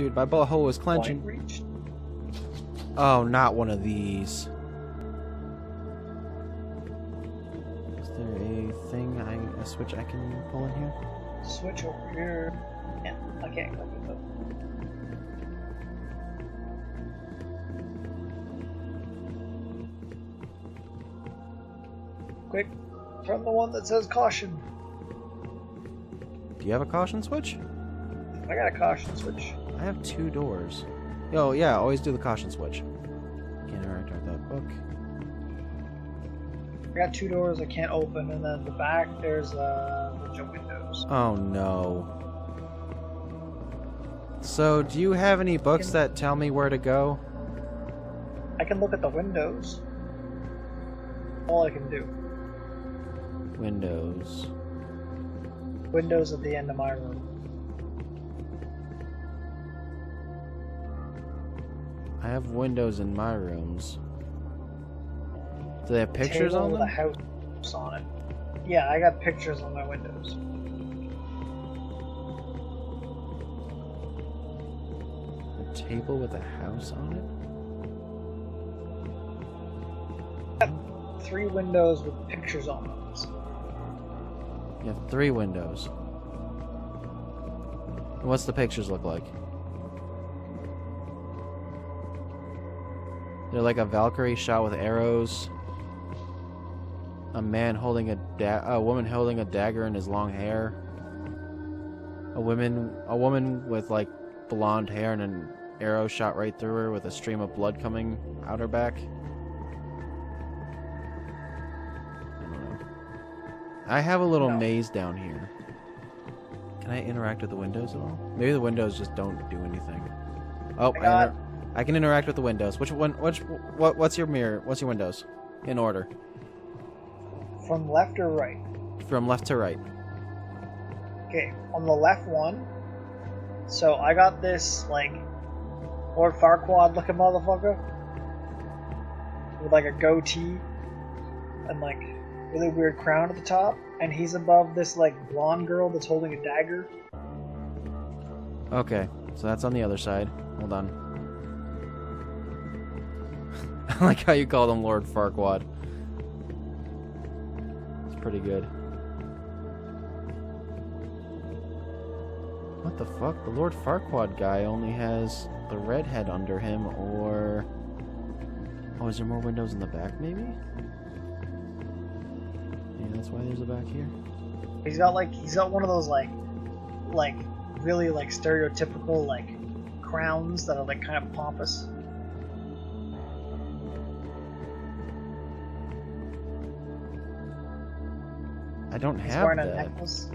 Dude, my butthole is clenching. Oh, not one of these. Is there a thing, I, a switch I can pull in here? Switch over here. Yeah, I can't click it though. Quick, turn the one that says caution. Do you have a caution switch? I got a caution switch. I have two doors. Oh, yeah, always do the caution switch. Can't interact with that book. I got two doors I can't open, and then the back there's uh, a bunch of windows. Oh, no. So, do you have any books that tell me where to go? I can look at the windows. All I can do. Windows. Windows at the end of my room. I have windows in my rooms. Do they have pictures on them? a house on it. Yeah, I got pictures on my windows. A table with a house on it? Three windows with pictures on them. You have three windows. What's the pictures look like? They're like a Valkyrie shot with arrows. A man holding a da- a woman holding a dagger in his long hair. A woman a woman with like blonde hair and an arrow shot right through her with a stream of blood coming out her back. I don't know. I have a little No. maze down here. Can I interact with the windows at all? Maybe the windows just don't do anything. Oh, I got- I can interact with the windows. Which one? Which what? What's your mirror? What's your windows? In order, From left or right? from left to right. Okay, on the left one. So I got this like Lord Farquaad looking motherfucker with like a goatee and like really weird crown at the top, and he's above this like blonde girl that's holding a dagger. Okay, so that's on the other side. Hold on. I like how you call him Lord Farquaad. It's pretty good. What the fuck? The Lord Farquaad guy only has the redhead under him, or... Oh, is there more windows in the back, maybe? Yeah, that's why there's a back here. He's got like he's got one of those like like really like stereotypical like crowns that are like kind of pompous. I don't He's have wearing a that. necklace.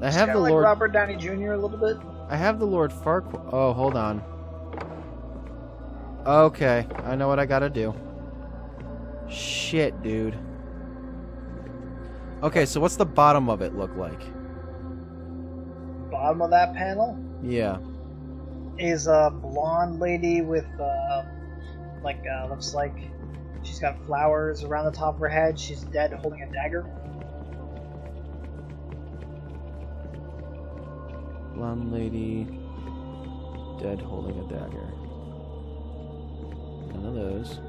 I have the like Lord... Robert Downey Jr. a little bit. I have the Lord Farquaad. Oh, hold on. Okay, I know what I gotta do. Shit, dude. Okay, so what's the bottom of it look like? Bottom of that panel Yeah. is a blonde lady with uh, like uh, looks like she's got flowers around the top of her head. She's dead, holding a dagger. Blonde lady. Dead holding a dagger. None of those.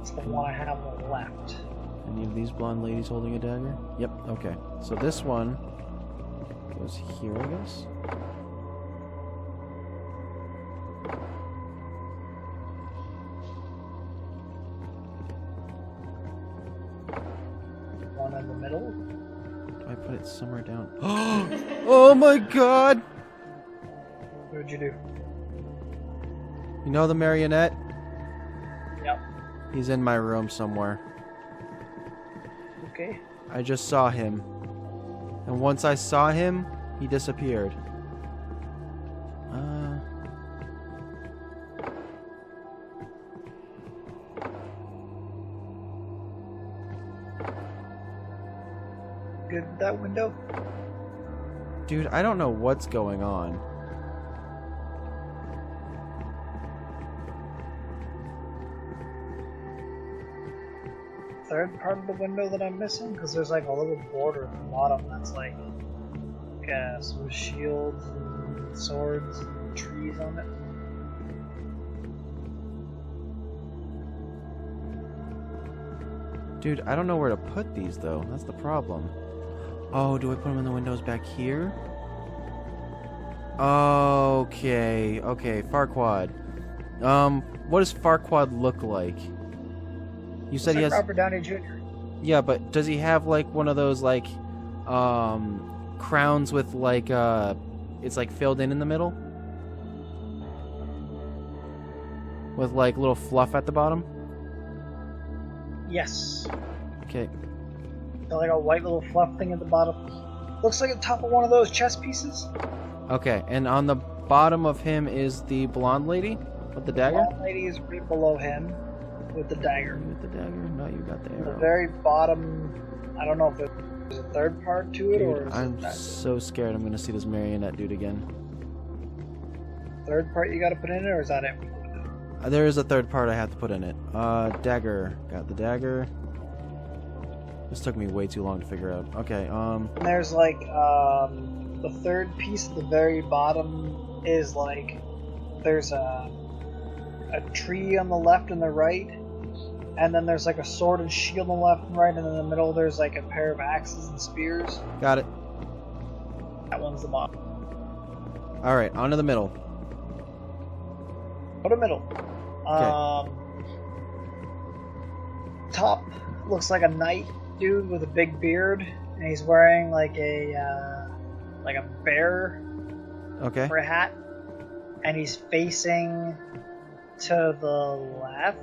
It's the one I have on the left. Any of these blonde ladies holding a dagger? Yep, okay. So this one goes here, I guess? Middle. Do I put it somewhere down? oh my god! What would you do? You know the marionette? Yep. He's in my room somewhere. Okay. I just saw him. And once I saw him, he disappeared. Good with that window. Dude, I don't know what's going on. third part of the window that I'm missing? Because there's like a little border at the bottom that's like uh, some shields and swords and trees on it. Dude, I don't know where to put these though. That's the problem. Oh, do I put them in the windows back here? Okay, okay, Farquaad. Um, what does Farquaad look like? You said It's he has. Robert Downey Jr. Yeah, but does he have like one of those like, um, crowns with like uh, it's like filled in in the middle, with like little fluff at the bottom? Yes. Okay, Got like a white little fluff thing at the bottom. Looks like the top of one of those chess pieces. okay, and on the bottom of him is the blonde lady with the dagger. Blonde lady is right below him with the dagger. With the dagger? No, you got the arrow. The very bottom, I don't know if there's a third part to it or Dude, is I'm so scared I'm gonna see this marionette dude again. third part you gotta put in it or is that it? Uh, There is a third part I have to put in it. Uh, dagger. Got the dagger. This took me way too long to figure out. Okay, um, And there's like um, the third piece at the very bottom is like there's a a tree on the left and the right, and then there's like a sword and shield on the left and right, and in the middle there's like a pair of axes and spears. got it. That one's the bottom. Alright, on to the middle. Go to middle. Um, top looks like a knight dude with a big beard, and he's wearing like a uh, like a bear Okay. for a hat, and he's facing to the left.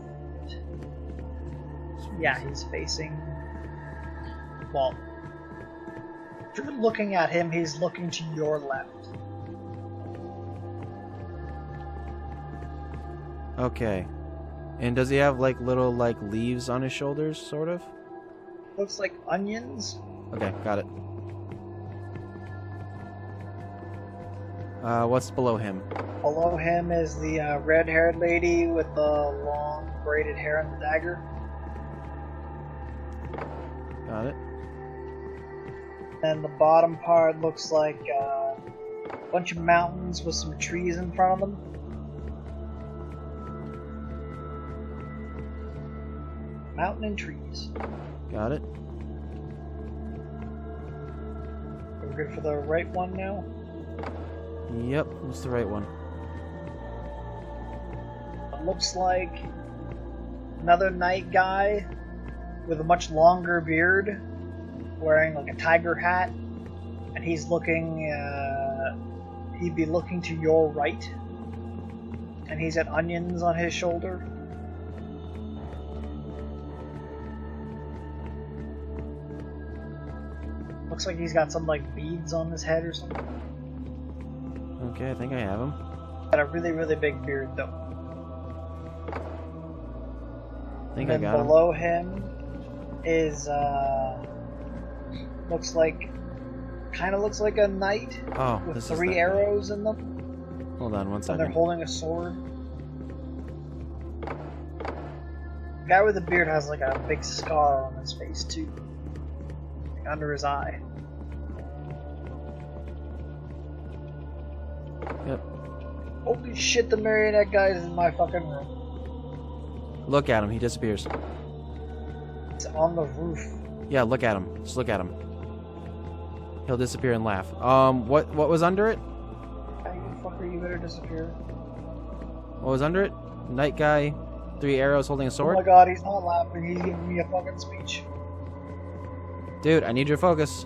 Yeah, he's facing. Well, if you're looking at him, he's looking to your left. Okay. And does he have like little like leaves on his shoulders, sort of? Looks like onions. Okay, got it. Uh, what's below him? Below him is the uh, red-haired lady with the long braided hair and the dagger. Got it. And the bottom part looks like uh, a bunch of mountains with some trees in front of them. Mountain and trees. Got it. We're good for the right one now. Yep, what's the right one. It looks like another knight guy with a much longer beard, wearing like a tiger hat, and he's looking. Uh, he'd be looking to your right, and he's got onions on his shoulder. Looks like he's got some like beads on his head or something. Okay, I think I have him. Got a really, really big beard though. I think and I got him. below him is uh looks like kind of looks like a knight Oh, with three arrows in them Hold on one and they're holding a sword. The guy with the beard has like a big scar on his face too. Like under his eye. Yep. Holy shit, the marionette guy is in my fucking room. Look at him. He disappears. It's on the roof. Yeah, look at him. Just look at him. He'll disappear and laugh. Um, what what was under it? You fucker, you better disappear. What was under it? Knight guy, three arrows holding a sword? Oh my god, he's not laughing, he's giving me a fucking speech. Dude, I need your focus.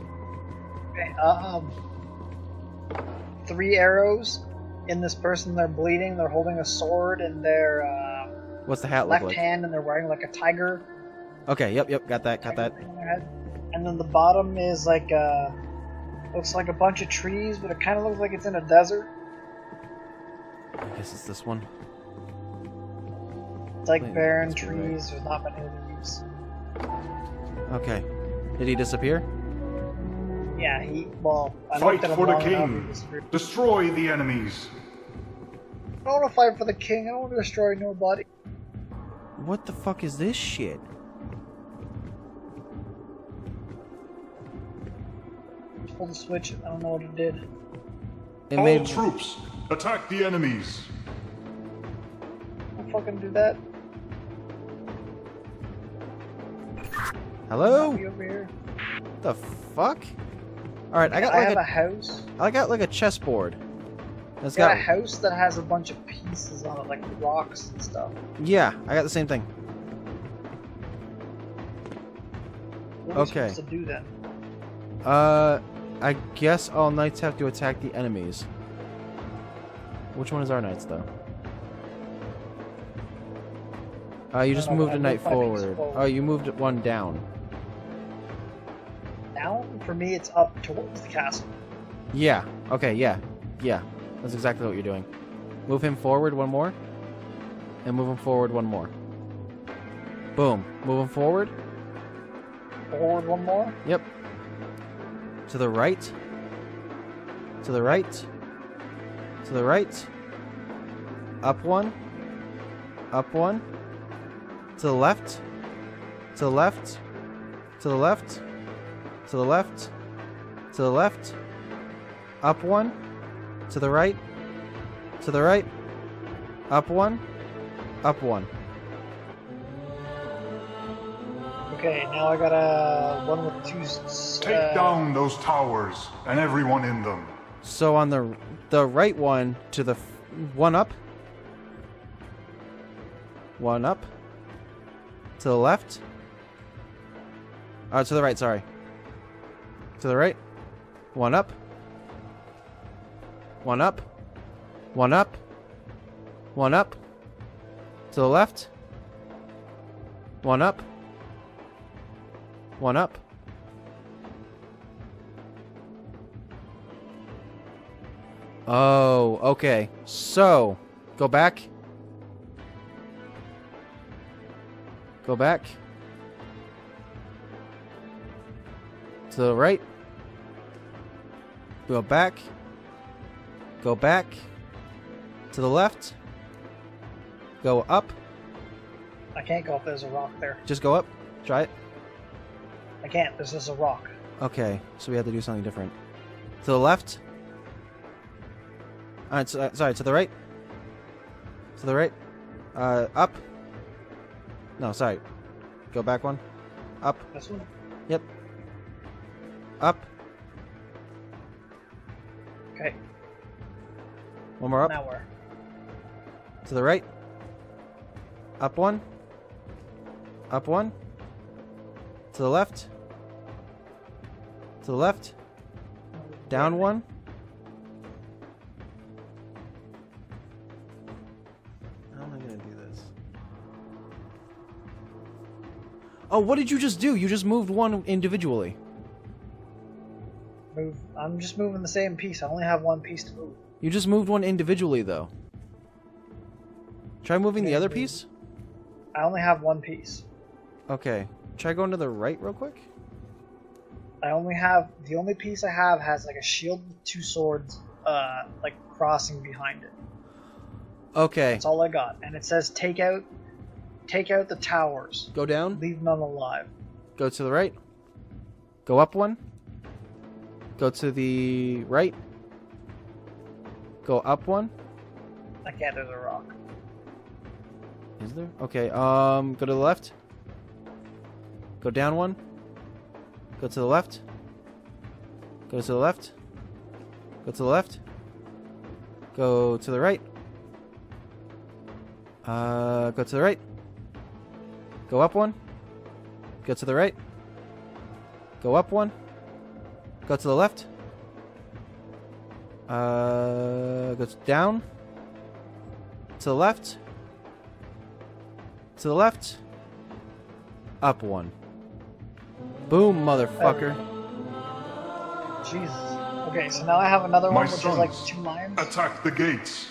Okay, um, three arrows in this person. They're bleeding. They're holding a sword in their uh, What's the hat left like? hand, and they're wearing like a tiger. Okay, yep, yep, got that, got that. thing on their head. And then the bottom is like uh looks like a bunch of trees, but it kind of looks like it's in a desert. I guess it's this one. It's like Wait, barren right. trees. There's not many leaves. Okay. Did he disappear? Yeah, he. Well, I fight for the king. Destroy the enemies. I don't want to fight for the king. I don't want to destroy nobody. What the fuck is this shit? Pull the switch. I don't know what it did. It All made... troops, attack the enemies. I fucking do that. Hello? What the fuck? All right, I got I like have a a house. I got like a chessboard. It's got got a house that has a bunch of pieces on it, like rocks and stuff. yeah, I got the same thing. What Okay. supposed to do then? Uh, I guess all knights have to attack the enemies. Which one is our knights though? Uh, you No, just no, moved I a knight moved my forward. forward. Oh, you moved one down. For me, it's up towards the castle. Yeah. Okay. Yeah. Yeah. That's exactly what you're doing. Move him forward one more, and move him forward one more. Boom. Move him forward. Forward one more. Yep. To the right. To the right. To the right. Up one. Up one. To the left. To the left. To the left. To the left. To the left. Up one. To the right. To the right. Up one. Up one. Okay, now I got a one with two. s- Take uh, down those towers and everyone in them. So on the the right one to the f- one up, one up, to the left. Uh, to the right. Sorry. To the right. One up. One up. One up. One up. To the left. One up. One up. Oh, okay. So, go back. Go back. To the right. Go back. Go back. To the left. Go up. I can't go up. There's a rock there. Just go up. Try it. I can't. There's just a rock. Okay, so we have to do something different. To the left. Uh, so- uh, sorry, to the right. To the right. Uh, up. No, sorry. Go back one. Up. This one. Yep. Up. Okay. One more up. Now where? To the right. Up one. Up one. To the left. To the left. Down one. How am I gonna do this? Oh, what did you just do? You just moved one individually. Move. I'm just moving the same piece. I only have one piece to move. You just moved one individually, though. Try moving the other piece. I only have one piece. Okay. Try going to the right real quick. I only have the only piece I have has like a shield with two swords, uh, like crossing behind it. Okay. That's all I got, and it says take out, take out the towers, Go down. leave none alive. Go to the right. Go up one. Go to the right. Go up one. I can't. There's a rock. Is there? Okay. Um. Go to the left. Go down one. Go to the left. Go to the left. Go to the left. Go to the right. Uh. Go to the right. Go up one. Go to the right. Go up one. Go to the left. Uh. Go to down. To the left. To the left. Up one. Boom, motherfucker. Jesus. Okay, so now I have another My one which is like two lions. Attack the gates.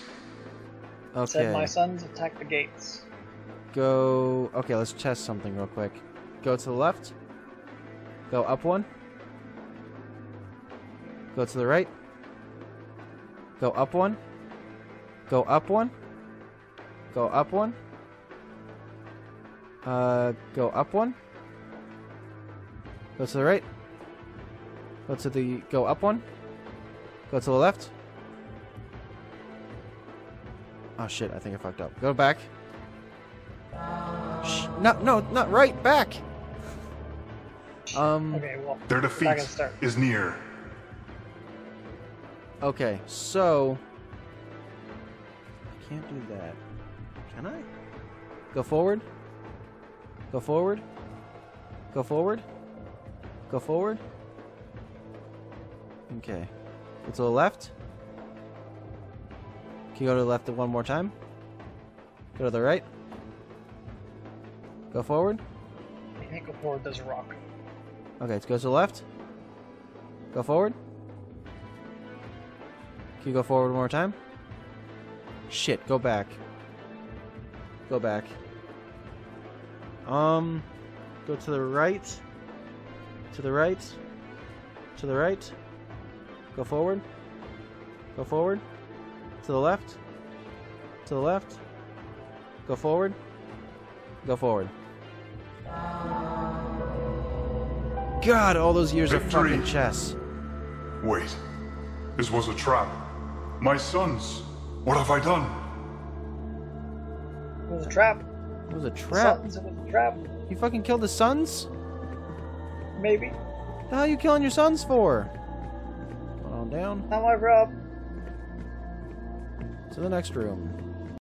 Said my sons attack the gates. Go. Okay, let's test something real quick. Go to the left. Go up one. Go to the right. Go up one. Go up one. Go up one. Uh, go up one. Go to the right. Go to the go up one. Go to the left. Oh shit! I think I fucked up. Go back. Shh, no, no, not right. Back. Um. Okay, well, Their defeat is near. Okay, so I can't do that. Can I? Go forward. Go forward. Go forward. Go forward. Okay. Go to the left. Can you go to the left one more time? Go to the right. Go forward. I can't go forward. There's a rock. Okay, let's go to the left. Go forward. Can you go forward one more time? Shit, go back. Go back. Um, go to the right. To the right. To the right. Go forward. Go forward. To the left. To the left. Go forward. Go forward. God, all those years of fucking chess. Wait. This was a trap. My sons. What have I done? It was a trap. It was a trap. Sons, it was a trap. You fucking killed the sons? Maybe. The hell are you killing your sons for? Come on down Not my problem. to the next room.